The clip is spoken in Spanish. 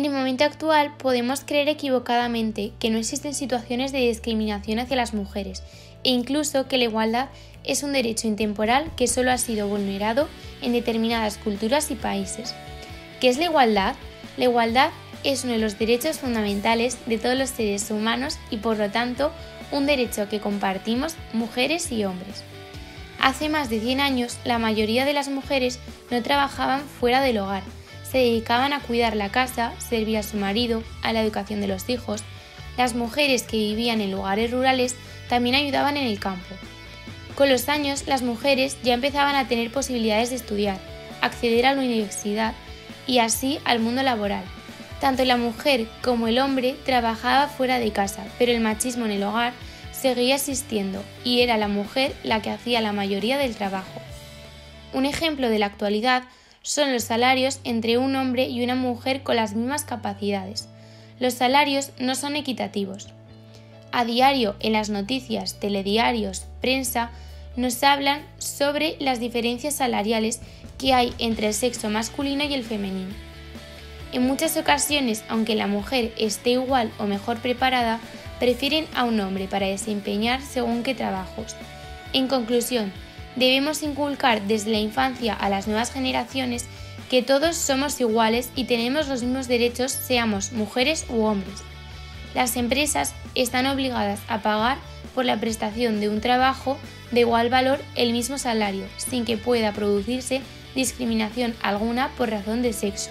En el momento actual podemos creer equivocadamente que no existen situaciones de discriminación hacia las mujeres e incluso que la igualdad es un derecho intemporal que solo ha sido vulnerado en determinadas culturas y países. ¿Qué es la igualdad? La igualdad es uno de los derechos fundamentales de todos los seres humanos y por lo tanto un derecho que compartimos mujeres y hombres. Hace más de 100 años la mayoría de las mujeres no trabajaban fuera del hogar, se dedicaban a cuidar la casa, servir a su marido, a la educación de los hijos. Las mujeres que vivían en lugares rurales también ayudaban en el campo. Con los años las mujeres ya empezaban a tener posibilidades de estudiar, acceder a la universidad y así al mundo laboral. Tanto la mujer como el hombre trabajaba fuera de casa, pero el machismo en el hogar seguía existiendo y era la mujer la que hacía la mayoría del trabajo. Un ejemplo de la actualidad son los salarios entre un hombre y una mujer con las mismas capacidades. Los salarios no son equitativos. A diario en las noticias, telediarios, prensa, nos hablan sobre las diferencias salariales que hay entre el sexo masculino y el femenino. En muchas ocasiones, aunque la mujer esté igual o mejor preparada, prefieren a un hombre para desempeñar según qué trabajos. En conclusión, debemos inculcar desde la infancia a las nuevas generaciones que todos somos iguales y tenemos los mismos derechos seamos mujeres u hombres. Las empresas están obligadas a pagar por la prestación de un trabajo de igual valor el mismo salario, sin que pueda producirse discriminación alguna por razón de sexo.